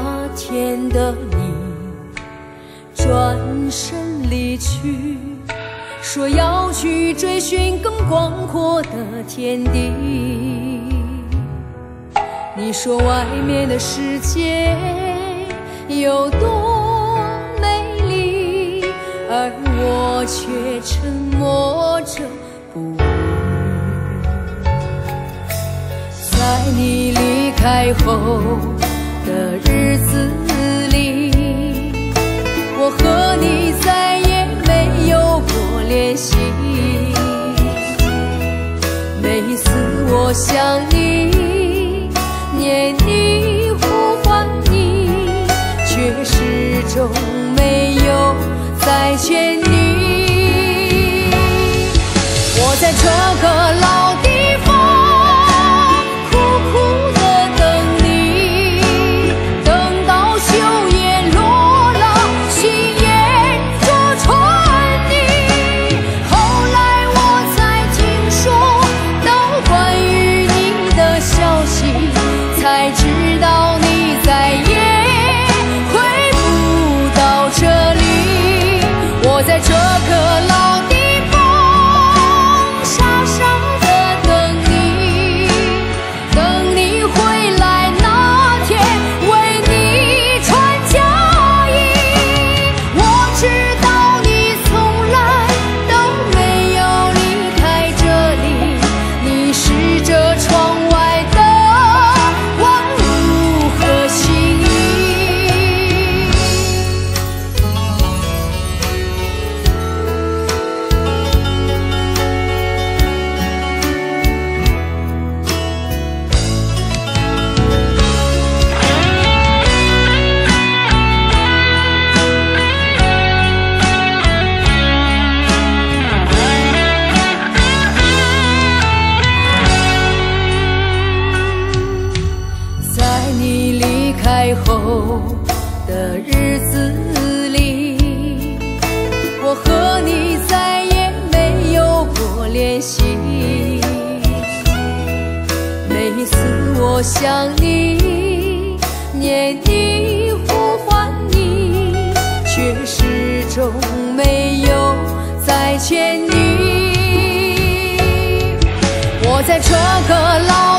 那天的你转身离去说要去追寻更广阔的天地。你说外面的世界有多美丽而我却沉默着不语。在你离开后似我想你，念你，呼唤你，却始终没有再见你。后的日子里，我和你再也没有过联系。每一次我想你，念你，呼唤你，却始终没有再见你。我在这个老。